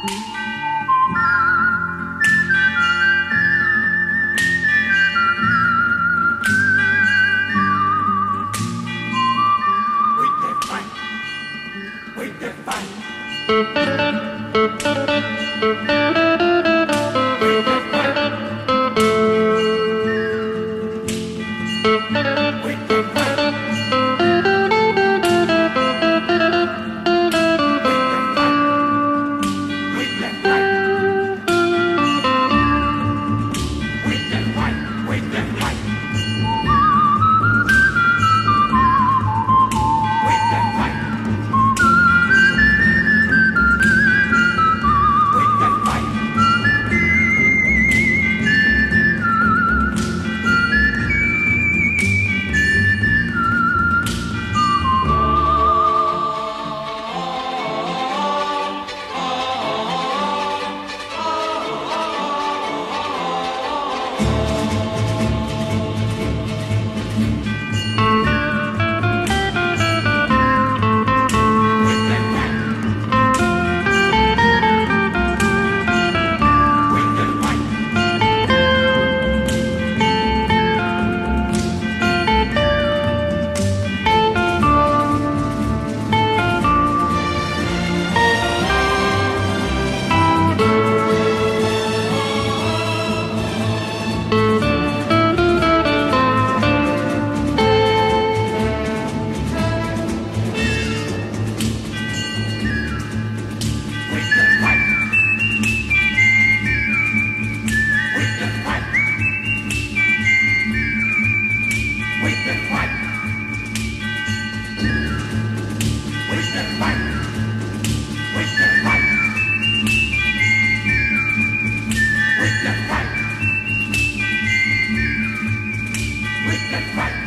We can fight. We can fight. Mike, Mike.